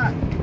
快！